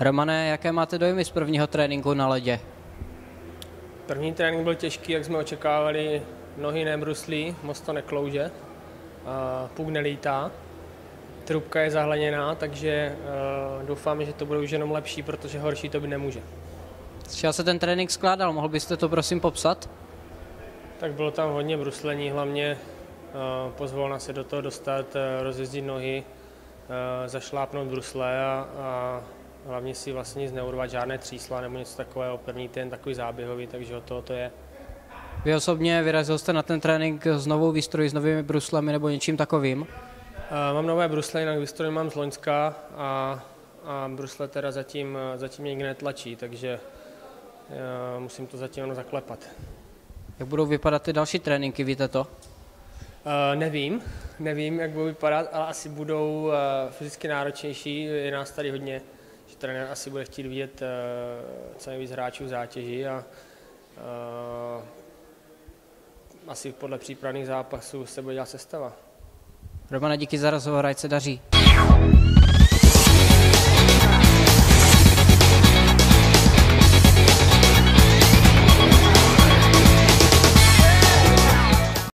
Romane, jaké máte dojmy z prvního tréninku na ledě? První trénink byl těžký, jak jsme očekávali, nohy nebruslí, moc to neklouže, a puk nelítá, trubka je zahleněná, takže uh, doufám, že to bude už jenom lepší, protože horší to by nemůže. Z čeho se ten trénink skládal? Mohl byste to prosím popsat? Tak bylo tam hodně bruslení, hlavně uh, pozvolna se do toho dostat, uh, rozjezdit nohy, zašlápnout brusle a, a hlavně si vlastně nic neurvat, žádné třísla nebo něco takového, první ten takový záběhový, takže o toho to je. Vy osobně vyrazil jste na ten trénink s novou výstrojí, s novými bruslemi nebo něčím takovým? Uh, mám nové brusle, jinak výstroj mám z Loňska a, a brusle teda zatím, zatím někde netlačí, takže uh, musím to zatím jenom zaklepat. Jak budou vypadat ty další tréninky, víte to? Uh, nevím, nevím, jak budou vypadat, ale asi budou uh, fyzicky náročnější, je nás tady hodně, že trenér asi bude chtít vidět uh, co nejvíc hráčů v zátěži a uh, asi podle přípravných zápasů se bude dělat sestava. Romane, díky za rozhovor, ať se daří.